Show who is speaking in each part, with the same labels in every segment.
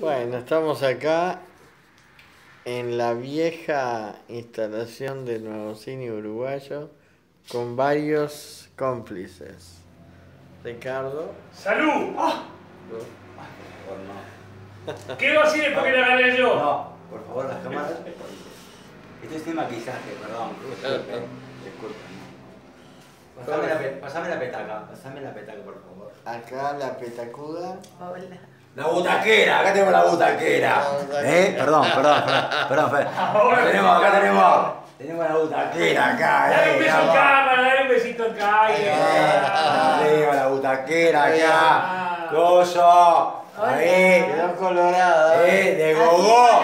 Speaker 1: Bueno, estamos acá en la vieja instalación del Nuevo Cine Uruguayo con varios cómplices. Ricardo.
Speaker 2: ¡Salud!
Speaker 3: Ah.
Speaker 4: Por no.
Speaker 2: ¿Qué va a decir después que la gané yo?
Speaker 4: No, por favor, las cámaras. Esto es de maquillaje, perdón. Disculpen. Disculpen. Pasame la, pasame la petaca, pasame la petaca, por favor.
Speaker 1: Acá la petacuda.
Speaker 3: Hola.
Speaker 4: La butaquera, acá tenemos la butaquera. ¿Eh? Perdón, perdón, perdón, perdón.
Speaker 2: Ahora
Speaker 4: tenemos, acá tenemos, tenemos la butaquera acá.
Speaker 2: Dale un beso en cámara, dale un besito en
Speaker 4: Eh,
Speaker 2: cámara.
Speaker 4: Arriba la butaquera acá.
Speaker 2: Ah.
Speaker 4: Coso. Ahí.
Speaker 1: Quedó colorada.
Speaker 4: Eh, de gogó,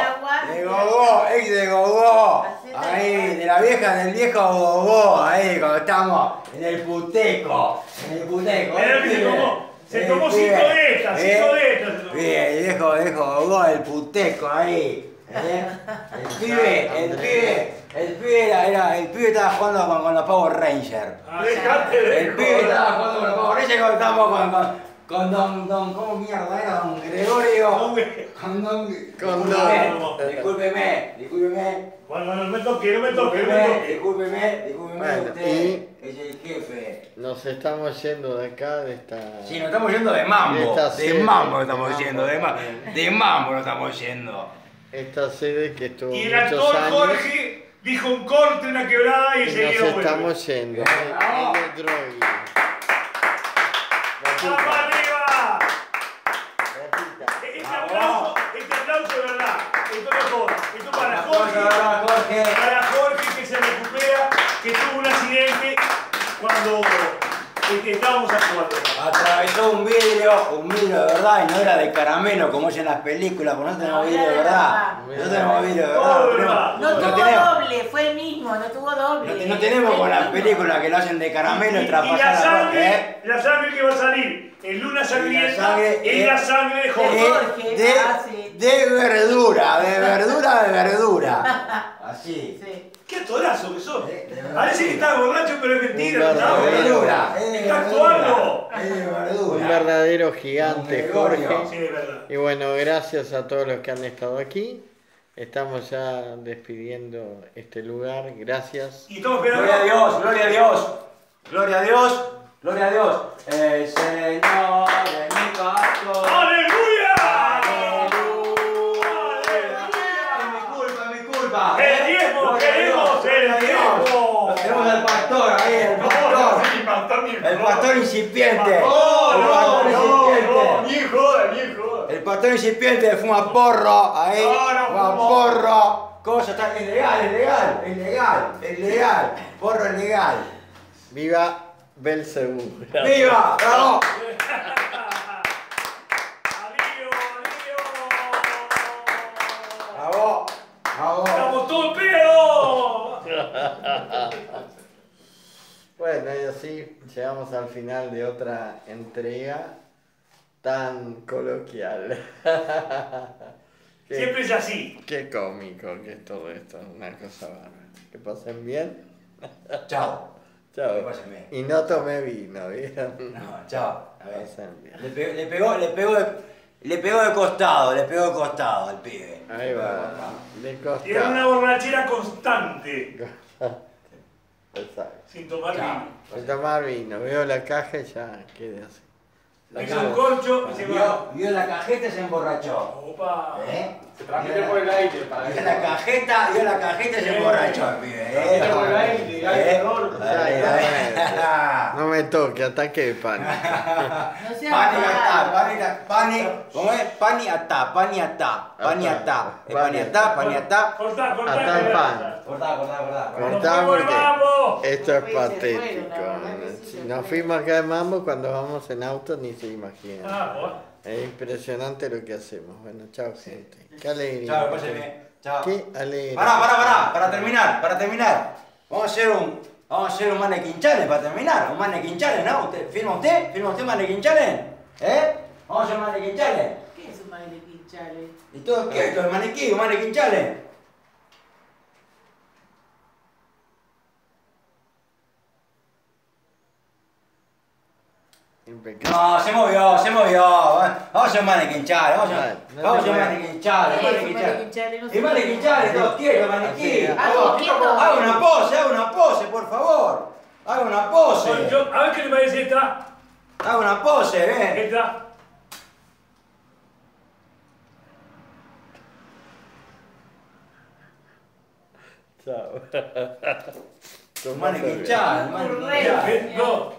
Speaker 4: de gogó, ex de gogó, ahí, de la vieja del viejo gogó, ahí, cuando estamos en el puteco, en el puteco.
Speaker 2: Se
Speaker 4: pibe,
Speaker 2: tomó. Cinco de estas,
Speaker 4: eh,
Speaker 2: cinco de estas se tomó.
Speaker 4: Bien, el viejo, viejo gogó, el puteco ahí. ¿eh? El pibe, el pibe, el pibe era, era- el pibe estaba jugando con, con los Power Rangers.
Speaker 2: Ah,
Speaker 4: El pibe estaba jugando con los Power Rangers cuando estábamos con, con, con don, don, ¿cómo mierda era? Don Gregorio. Con don...
Speaker 1: Con
Speaker 4: Discúlpeme, Discúlpeme, discúlpeme.
Speaker 2: Bueno, no me toque, no me toque, no me
Speaker 4: Discúlpeme,
Speaker 2: toque.
Speaker 4: discúlpeme, discúlpeme
Speaker 1: Bueno,
Speaker 4: usted.
Speaker 1: y-
Speaker 4: Es el jefe.
Speaker 1: Nos estamos yendo de acá, de esta.
Speaker 4: Sí, nos estamos yendo de mambo. De mambo nos estamos
Speaker 1: Mambo.
Speaker 4: yendo, de, ma de mambo nos estamos yendo.
Speaker 1: Esta sede que estuvo
Speaker 2: Y el
Speaker 1: muchos
Speaker 2: actor
Speaker 1: años.
Speaker 2: Jorge dijo un corte, una quebrada y
Speaker 1: Y
Speaker 2: enseguida
Speaker 1: nos
Speaker 2: vuelve.
Speaker 1: estamos yendo.
Speaker 4: Bravo.
Speaker 1: Él es Drogui.
Speaker 2: ¡Vamos
Speaker 1: Gatita,
Speaker 2: arriba!
Speaker 1: gatita.
Speaker 2: Este aplauso, este aplauso de verdad. Esto mejor. Esto para Jorge. Para Jorge que se recupera, que tuvo un accidente cuando estábamos actuando.
Speaker 4: Atravesó un vidrio, un vidrio de verdad y no era de caramelo como es en las películas, porque no tenemos
Speaker 3: No,
Speaker 4: vidrio de verdad.
Speaker 1: verdad.
Speaker 4: No tenemos vidrio de verdad.
Speaker 3: No
Speaker 4: no
Speaker 3: tuvo
Speaker 4: tenemos-
Speaker 3: doble, fue el mismo, no tuvo doble.
Speaker 4: No, te- no tenemos con las películas que lo hacen de caramelo y,
Speaker 2: y
Speaker 4: traspasar
Speaker 2: la
Speaker 4: la
Speaker 2: sangre,
Speaker 4: ¿eh?
Speaker 2: la sangre que va a salir en Luna Sangrienta es la sangre de Jorge.
Speaker 4: De,
Speaker 3: ah,
Speaker 4: de verdura, de verdura, de verdura. Así.
Speaker 3: Sí.
Speaker 2: ¡Qué torazo que sos!
Speaker 4: Eh, verdad.
Speaker 2: Parece que está borracho, pero es mentira.
Speaker 1: Un
Speaker 2: no está Está actuando.
Speaker 1: Un verdadero gigante. Jorge.
Speaker 2: Sí, es verdad.
Speaker 1: Y bueno, gracias a todos los que han estado aquí. Estamos ya despidiendo este lugar. Gracias.
Speaker 2: Y esperando.
Speaker 4: Gloria a Dios, gloria a Dios. Gloria a Dios, gloria a Dios. El Señor es mi pastor.
Speaker 2: ¡Aleluya!
Speaker 4: Aleluya. Es mi culpa, es mi culpa.
Speaker 2: El diezmo,
Speaker 4: Gloria a
Speaker 2: queremos
Speaker 4: Dios,
Speaker 2: el
Speaker 4: gloria a Dios.
Speaker 2: diezmo.
Speaker 4: Tenemos al pastor ahí, el
Speaker 2: No,
Speaker 4: pastor.
Speaker 2: sí, pastor, ni-
Speaker 4: El pastor incipiente.
Speaker 2: No,
Speaker 4: El pastor
Speaker 2: no, no,
Speaker 4: incipiente.
Speaker 2: ni joda, ni joda.
Speaker 4: El pastor incipiente fuma porro ahí. Fuma porro. Cosa está es legal, es legal, es legal, es legal. Porro es legal.
Speaker 1: Viva Belcebú.
Speaker 4: ¡Viva! ¡Bravo!
Speaker 2: Adiós, adiós.
Speaker 4: ¡Bravo! ¡Bravo!
Speaker 2: ¡Estamos todos pedos!
Speaker 1: Bueno, y así llegamos al final de otra entrega tan coloquial. Qué-
Speaker 2: Siempre es así.
Speaker 1: Qué cómico que es todo esto, una cosa bárbara. Que pasen bien.
Speaker 4: Chao.
Speaker 1: Chao.
Speaker 4: Que pasen bien.
Speaker 1: Y no tomé vino, ¿vieron?
Speaker 4: No, chao. A ver.
Speaker 1: Pasen bien.
Speaker 4: Le pegó, le pegó, le pegó de, le pegó de costado, le pegó de costado al pibe.
Speaker 1: Ahí va. De
Speaker 2: Tiene una
Speaker 1: costa.
Speaker 2: borrachera constante.
Speaker 1: Exacto.
Speaker 2: Sin tomar vino.
Speaker 1: A tomar vino, veo la caja y ya quede así.
Speaker 2: Hizo un corcho y se
Speaker 4: Vio,
Speaker 2: va.
Speaker 4: vio la cajeta y se emborrachó.
Speaker 2: Opa.
Speaker 4: ¿Eh?
Speaker 5: Se transmite por el aire para
Speaker 4: Vio la cajeta, vio la cajeta y se emborrachó el pibe. ¿eh?
Speaker 5: Transmite por el aire, hay
Speaker 4: ¿Eh?
Speaker 5: error.
Speaker 4: Ahí, ahí.
Speaker 1: No me toque, ataque de
Speaker 3: sea
Speaker 4: Pani atá, pani atá, pani, ¿cómo es? Pani atá, pani atá, pani atá, Eh, pani atá, pani atá.
Speaker 2: Cortá, cortá.
Speaker 1: Atá el pan.
Speaker 4: Cortá, cortá, cortá.
Speaker 1: Cortá porque esto es
Speaker 3: se
Speaker 1: patético.
Speaker 3: se
Speaker 1: Nos fuimos acá de mambo cuando vamos en auto ni se imaginan.
Speaker 2: Pues.
Speaker 1: Es impresionante lo que hacemos. Bueno, chao gente. Qué alegría.
Speaker 4: Chao, pase bien. Chao.
Speaker 1: Qué alegría.
Speaker 4: Pará, pará, pará, para terminar, para terminar. Vamos a hacer un, vamos a hacer un mannequin challenge para terminar. Un mannequin challenge, ¿no? ¿Usted, ¿Firma usted? ¿Firma usted un mannequin challenge? ¿Eh? Vamos a hacer un mannequin challenge.
Speaker 3: ¿Qué es un mannequin challenge?
Speaker 4: ¿Y todo qué? Esto es maniquí, un mannequin challenge.
Speaker 1: Impecable.
Speaker 4: No, se movió, se movió. Vamos a challenge, vamos a hacer,
Speaker 1: No,
Speaker 4: vamos a
Speaker 3: sé
Speaker 4: El mannequin challenge, todos quietos,
Speaker 1: Así,
Speaker 4: maniquí. Haga una pose, haga una pose, por favor. Haga una pose.
Speaker 2: A ver qué le parece esta.
Speaker 4: Haga una pose, ven.
Speaker 2: Esta.
Speaker 1: Chao.
Speaker 4: Challenge.
Speaker 2: Eh, No,